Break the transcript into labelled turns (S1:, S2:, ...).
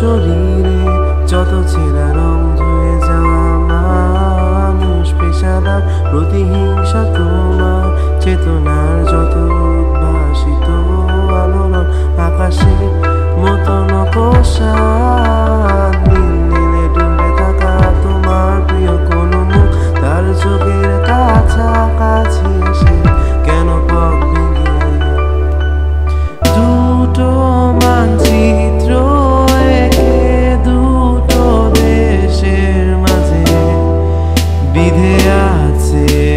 S1: শরীরে যত ছেঁড়া রং ধুয়ে যাওয়া মানুষ পেশাদার প্রতিহিংসা তোমার চেতনার bideatzea